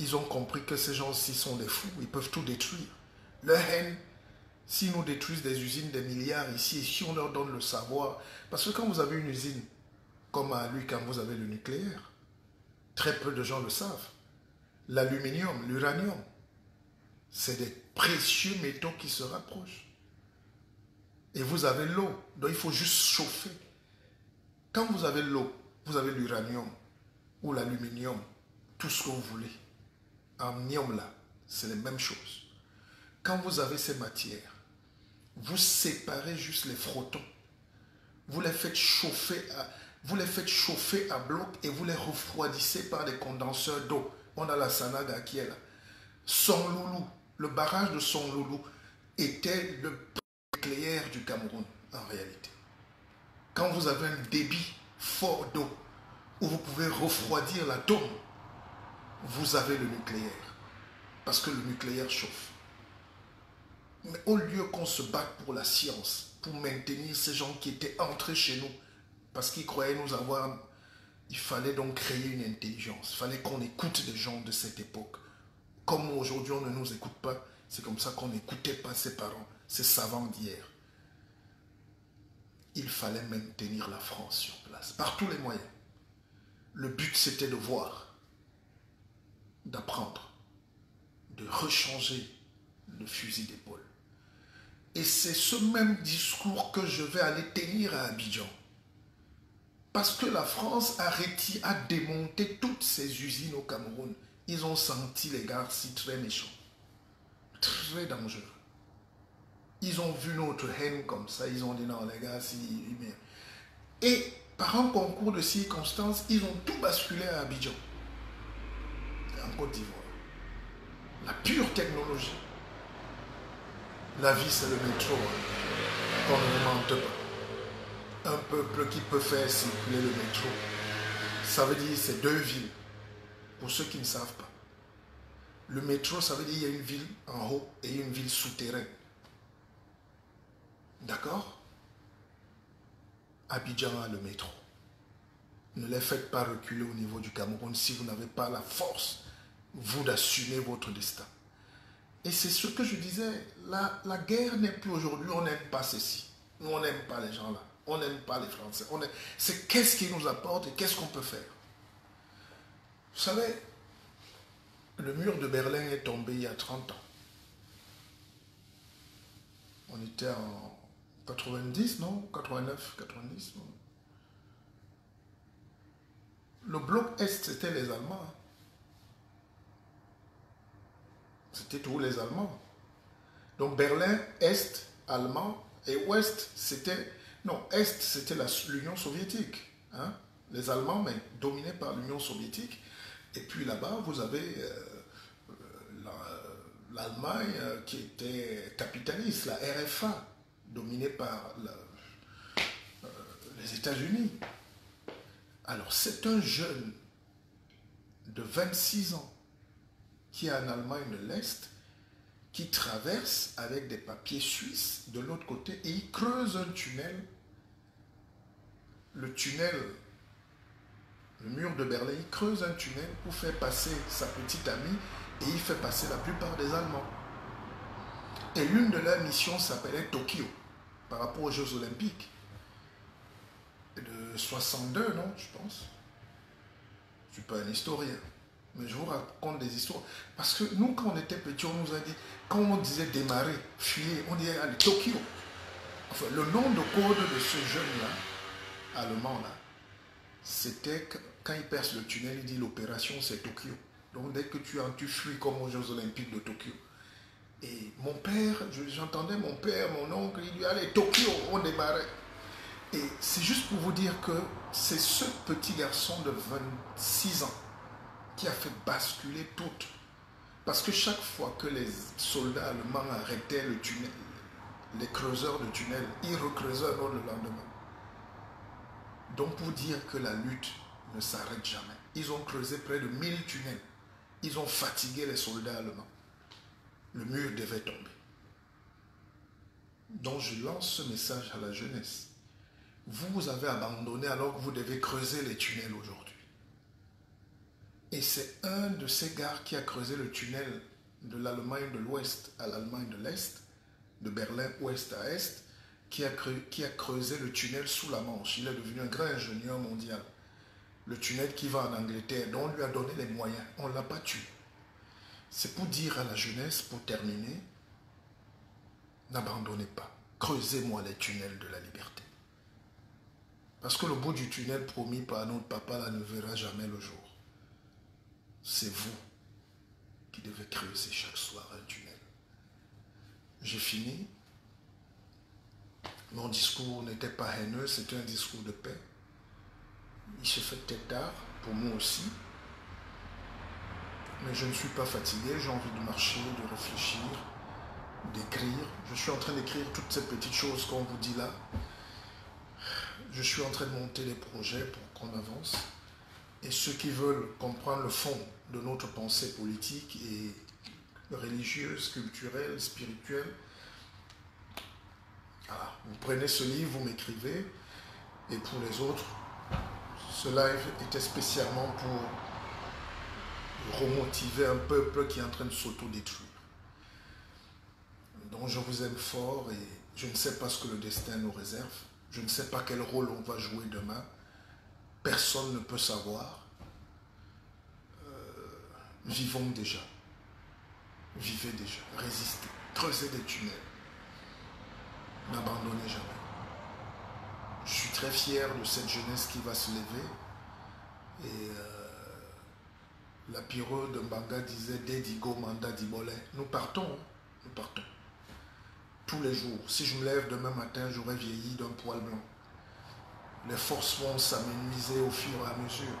Ils ont compris que ces gens-ci sont des fous, ils peuvent tout détruire. Leur haine, s'ils nous détruisent des usines des milliards ici, et si on leur donne le savoir, parce que quand vous avez une usine, comme à lui quand vous avez le nucléaire, très peu de gens le savent. L'aluminium, l'uranium, c'est des précieux métaux qui se rapprochent. Et vous avez l'eau, donc il faut juste chauffer. Quand vous avez l'eau, vous avez l'uranium ou l'aluminium, tout ce que vous voulez. Amnium là, c'est les mêmes choses. Quand vous avez ces matières, vous séparez juste les frotons. Vous les faites chauffer à, vous les faites chauffer à bloc et vous les refroidissez par des condenseurs d'eau. On a la Sanaga qui est là. Son Loulou, le barrage de Son Loulou était le nucléaire du Cameroun en réalité. Quand vous avez un débit fort d'eau où vous pouvez refroidir l'atome, vous avez le nucléaire. Parce que le nucléaire chauffe. Mais au lieu qu'on se batte pour la science, pour maintenir ces gens qui étaient entrés chez nous, parce qu'ils croyaient nous avoir, il fallait donc créer une intelligence. Il fallait qu'on écoute des gens de cette époque. Comme aujourd'hui on ne nous écoute pas, c'est comme ça qu'on n'écoutait pas ses parents, ces savants d'hier. Il fallait maintenir la France sur place, par tous les moyens. Le but c'était de voir, d'apprendre, de rechanger le fusil d'épaule. Et c'est ce même discours que je vais aller tenir à Abidjan. Parce que la France a réussi à démonter toutes ces usines au Cameroun. Ils ont senti les gars si très méchants. Très dangereux. Ils ont vu notre haine comme ça. Ils ont dit non, les gars, si. Et par un concours de circonstances, ils ont tout basculé à Abidjan. En Côte d'Ivoire. La pure technologie. La vie, c'est le métro. Hein. On ne mente pas. Un peuple qui peut faire circuler le métro, ça veut dire c'est deux villes. Pour ceux qui ne savent pas. Le métro, ça veut dire qu'il y a une ville en haut et une ville souterraine. D'accord? Abidjan a le métro. Ne les faites pas reculer au niveau du Cameroun si vous n'avez pas la force, vous, d'assumer votre destin. Et c'est ce que je disais, la, guerre n'est plus aujourd'hui, on n'aime pas ceci. Nous, on n'aime pas les gens là. On n'aime pas les Français. C'est qu'est-ce qui nous apporte et qu'est-ce qu'on peut faire? Vous savez, le mur de Berlin est tombé il y a 30 ans. On était en 90, non? 89, 90, non? Le bloc Est, c'était les Allemands. C'était tous les Allemands? Donc Berlin, Est, allemand, et Ouest, c'était... Non, Est, c'était l'Union soviétique. Hein? Les Allemands, mais dominés par l'Union soviétique. Et puis là-bas, vous avez euh, l'Allemagne euh, qui était capitaliste, la RFA, dominée par euh, les États-Unis. Alors c'est un jeune de 26 ans qui est en Allemagne de l'Est, qui traverse avec des papiers suisses de l'autre côté et il creuse un tunnel. Le tunnel, le mur de Berlin, creuse un tunnel pour faire passer sa petite amie et il fait passer la plupart des Allemands. Et l'une de leurs missions s'appelait Tokyo, par rapport aux Jeux Olympiques. De 62, non, je pense. Je ne suis pas un historien. Mais je vous raconte des histoires. Parce que nous, quand on était petits, on nous a dit, quand on disait démarrer, fuir, on disait aller Tokyo. Enfin, le nom de code de ce jeune-là, allemand-là, c'était quand il perce le tunnel, il dit l'opération c'est Tokyo. Donc dès que tu, tu fuis comme aux Jeux Olympiques de Tokyo. Et mon père, j'entendais mon père, mon oncle, il lui allait Tokyo, on démarrait. Et c'est juste pour vous dire que c'est ce petit garçon de 26 ans qui a fait basculer tout. Parce que chaque fois que les soldats allemands arrêtaient le tunnel, les creuseurs de tunnel, ils recreusaient le lendemain. Donc pour dire que la lutte ne s'arrête jamais. Ils ont creusé près de 1000 tunnels. Ils ont fatigué les soldats allemands. Le mur devait tomber. Donc je lance ce message à la jeunesse. Vous, vous avez abandonné alors que vous devez creuser les tunnels aujourd'hui. Et c'est un de ces gars qui a creusé le tunnel de l'Allemagne de l'Ouest à l'Allemagne de l'Est, de Berlin ouest à Est, qui a, qui a creusé le tunnel sous la Manche. Il est devenu un grand ingénieur mondial. Le tunnel qui va en Angleterre, dont on lui a donné les moyens. On l'a pas tué. C'est pour dire à la jeunesse, pour terminer, n'abandonnez pas. Creusez-moi les tunnels de la liberté. Parce que le bout du tunnel promis par notre papa ne verra jamais le jour. C'est vous qui devez creuser chaque soir un tunnel. J'ai fini. Mon discours n'était pas haineux, c'était un discours de paix. Il se fait peut-être tard, pour moi aussi. Mais je ne suis pas fatigué, j'ai envie de marcher, de réfléchir, d'écrire. Je suis en train d'écrire toutes ces petites choses qu'on vous dit là. Je suis en train de monter des projets pour qu'on avance. Et ceux qui veulent comprendre le fond de notre pensée politique et religieuse, culturelle, spirituelle, vous prenez ce livre, vous m'écrivez. Et pour les autres, ce live était spécialement pour remotiver un peuple qui est en train de s'autodétruire. Donc je vous aime fort et je ne sais pas ce que le destin nous réserve. Je ne sais pas quel rôle on va jouer demain. Personne ne peut savoir. Euh, vivons déjà. Vivez déjà. Résistez. Creusez des tunnels. N'abandonnez jamais. Je suis très fier de cette jeunesse qui va se lever. Et euh, la de Mbanga disait Dedigo Manda Dibole. Nous partons. Hein. Nous partons tous les jours. Si je me lève demain matin, j'aurai vieilli d'un poil blanc. Les forces vont s'amenuiser au fur et à mesure.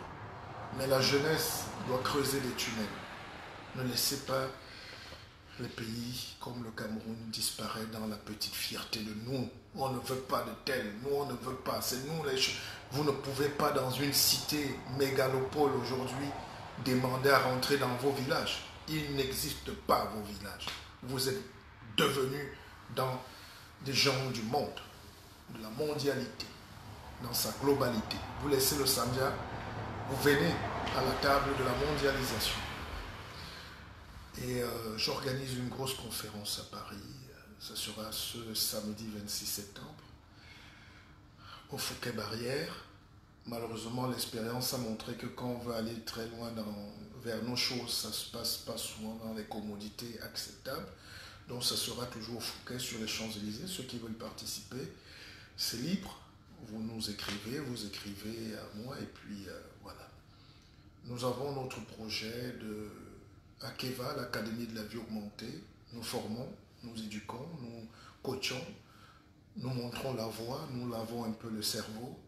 Mais la jeunesse doit creuser des tunnels. Ne laissez pas les pays comme le Cameroun disparaître dans la petite fierté de nous. On ne veut pas de tel, nous on ne veut pas. C'est nous les Vous ne pouvez pas dans une cité mégalopole aujourd'hui demander à rentrer dans vos villages. Il n'existe pas vos villages. Vous êtes devenus dans des gens du monde, de la mondialité, dans sa globalité. Vous laissez le Sambia, vous venez à la table de la mondialisation. Et euh, j'organise une grosse conférence à Paris. Ce sera ce samedi 26 septembre au Fouquet Barrière. Malheureusement, l'expérience a montré que quand on veut aller très loin vers nos choses, ça ne se passe pas souvent dans les commodités acceptables. Donc ça sera toujours Fouquet sur les Champs-Élysées. Ceux qui veulent participer, c'est libre. Vous nous écrivez, vous écrivez à moi et puis euh, voilà. Nous avons notre projet de Akeva, l'Académie de la vie augmentée. Nous formons, nous éduquons, nous coachons, nous montrons la voie, nous lavons un peu le cerveau,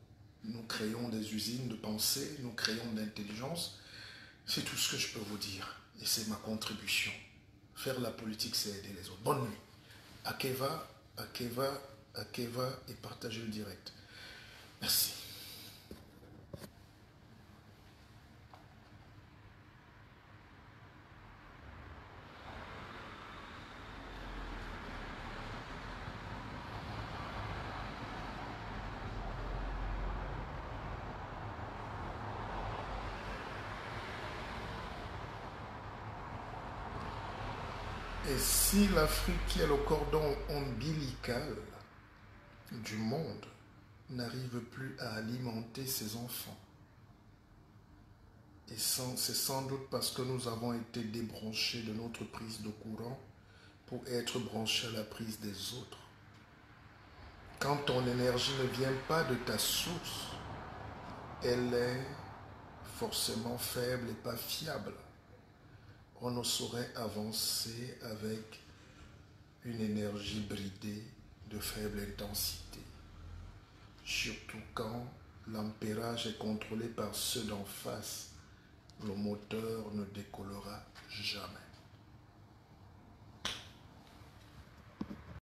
nous créons des usines de pensée, nous créons de l'intelligence. C'est tout ce que je peux vous dire et c'est ma contribution. Faire la politique, c'est aider les autres. Bonne nuit. Akeva, Akeva, Akeva et partagez le direct. Merci. Et si l'Afrique, qui est le cordon ombilical du monde, n'arrive plus à alimenter ses enfants, et c'est sans doute parce que nous avons été débranchés de notre prise de courant pour être branchés à la prise des autres. Quand ton énergie ne vient pas de ta source, elle est forcément faible et pas fiable on ne saurait avancer avec une énergie bridée de faible intensité, surtout quand l'ampérage est contrôlé par ceux d'en face, le moteur ne décollera jamais.